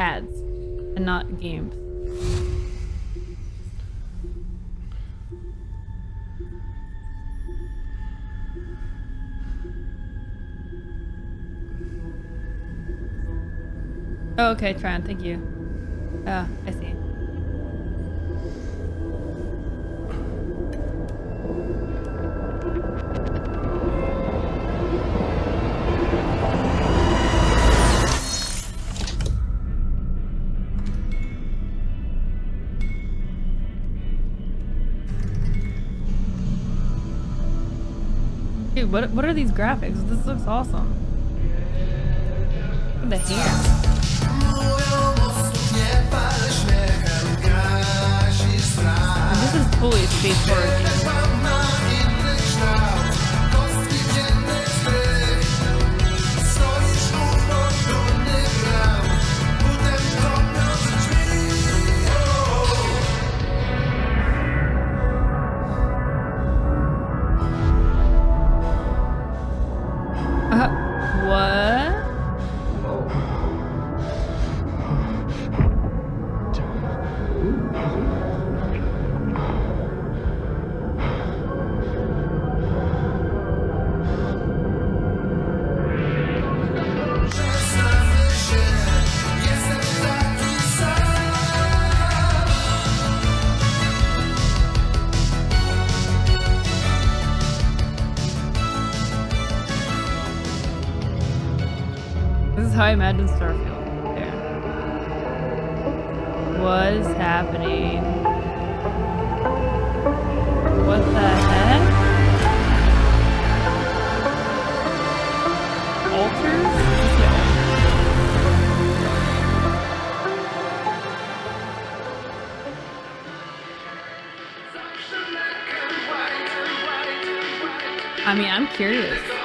ads and not games. Oh, okay, Tran, thank you. Oh, I see. Dude, what, what are these graphics? This looks awesome. The hair. This is fully space horror This is how I imagine Starfield. There. What is happening? What the heck? Alters? I mean, I'm curious.